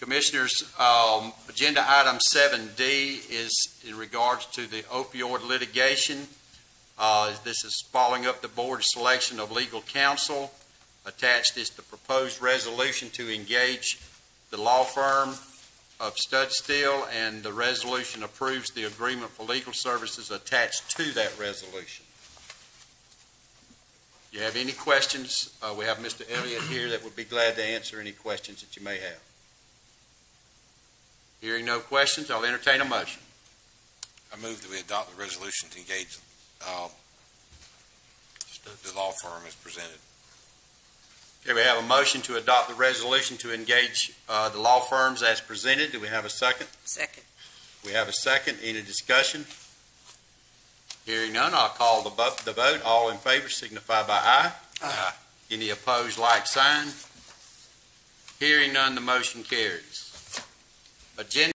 Commissioners, um, agenda item 7D is in regards to the opioid litigation. Uh, This is following up the board's selection of legal counsel. Attached is the proposed resolution to engage the law firm of Stud Steel, and the resolution approves the agreement for legal services attached to that resolution. You have any questions? Uh, We have Mr. Elliott here that would be glad to answer any questions that you may have. Hearing no questions, I'll entertain a motion. I move that we adopt the resolution to engage uh, the law firm as presented. Okay, we have a motion to adopt the resolution to engage uh, the law firms as presented. Do we have a second? Second. We have a second. Any discussion? Hearing none, I'll call the vo- the vote. All in favor signify by aye. Aye. Any opposed, like sign. Hearing none, the motion carries. Agenda